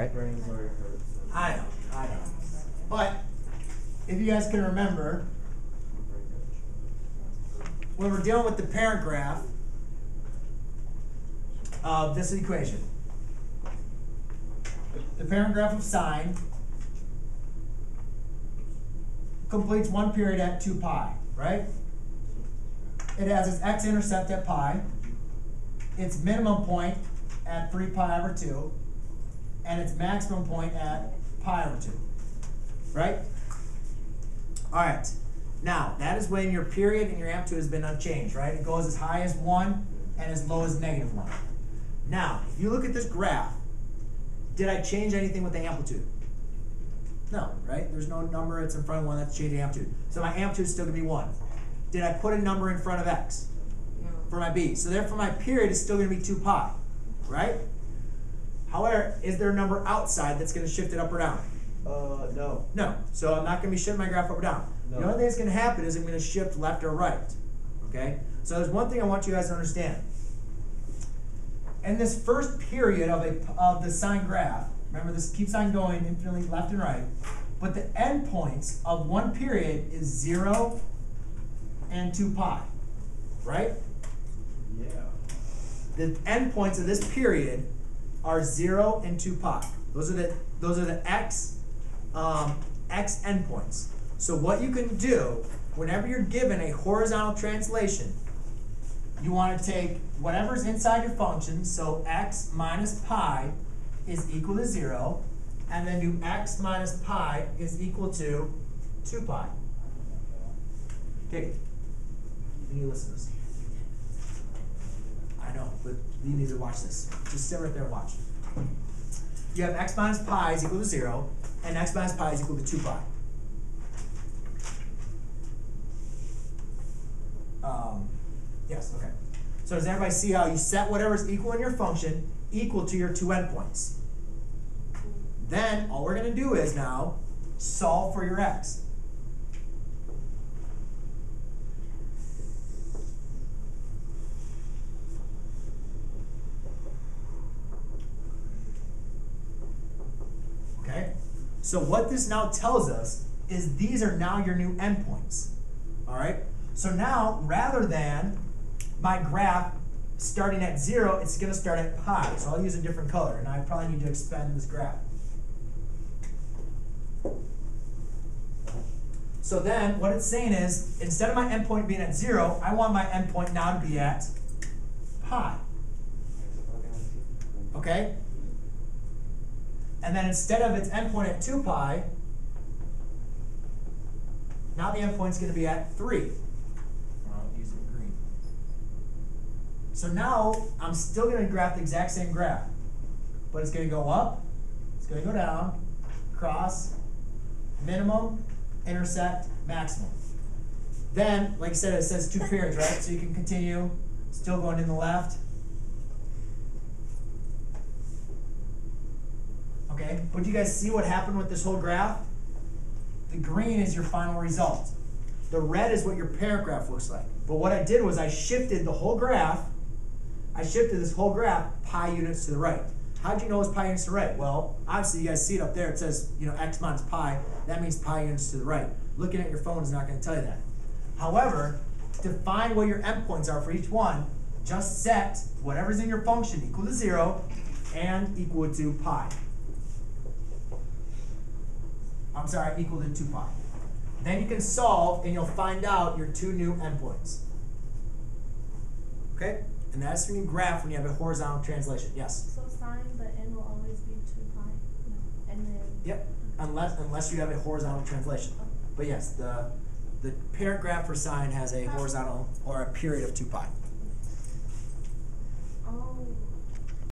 right? I know, I know. But if you guys can remember, when we're dealing with the parent graph of this equation, the parent graph of sine completes one period at 2 pi, right? It has its x-intercept at pi, its minimum point at 3 pi over 2, and its maximum point at pi over 2, right? All right, now that is when your period and your amplitude has been unchanged, right? It goes as high as 1 and as low as negative 1. Now, if you look at this graph, did I change anything with the amplitude? No, right? There's no number that's in front of 1 that's changing amplitude. So my amplitude is still going to be 1. Did I put a number in front of x for my b? So therefore my period is still going to be 2 pi, right? However, is there a number outside that's going to shift it up or down? Uh, no. No. So I'm not going to be shifting my graph up or down. No. The only thing that's going to happen is I'm going to shift left or right. Okay? So there's one thing I want you guys to understand. In this first period of a of the sine graph, remember this keeps on going infinitely left and right, but the endpoints of one period is zero and two pi. Right? Yeah. the endpoints of this period are zero and two pi. Those are the those are the x um, x endpoints. So what you can do whenever you're given a horizontal translation, you want to take whatever's inside your function. So x minus pi is equal to zero, and then do x minus pi is equal to two pi. Okay, you need to listen to this. I know, but you need to watch this. Just sit right there and watch. You have x minus pi is equal to 0, and x minus pi is equal to 2 pi. Um, yes, okay. So does everybody see how you set whatever's equal in your function equal to your two endpoints? Then all we're going to do is now solve for your x. Okay? So what this now tells us is these are now your new endpoints. All right? So now, rather than my graph starting at zero, it's going to start at pi. So I'll use a different color, and I probably need to expand this graph. So then, what it's saying is, instead of my endpoint being at zero, I want my endpoint now to be at pi. Okay? And then instead of its endpoint at 2 pi, now the endpoint's going to be at 3. I'll use it green. So now I'm still going to graph the exact same graph. But it's going to go up, it's going to go down, cross, minimum, intersect, maximum. Then, like I said, it says two periods, right? So you can continue, still going in the left. Okay, but you guys see what happened with this whole graph? The green is your final result. The red is what your parent graph looks like. But what I did was I shifted the whole graph, I shifted this whole graph pi units to the right. How'd you know it's pi units to the right? Well, obviously you guys see it up there. It says, you know, x minus pi. That means pi units to the right. Looking at your phone is not going to tell you that. However, to find what your endpoints are for each one, just set whatever's in your function equal to zero and equal to pi. I'm sorry, equal to 2 pi. Then you can solve and you'll find out your two new endpoints. Okay? And that's when you graph when you have a horizontal translation. Yes? So sine, the n will always be two pi, no, and then. Yep. Unless unless you have a horizontal translation. But yes, the the parent graph for sine has a horizontal or a period of 2 pi.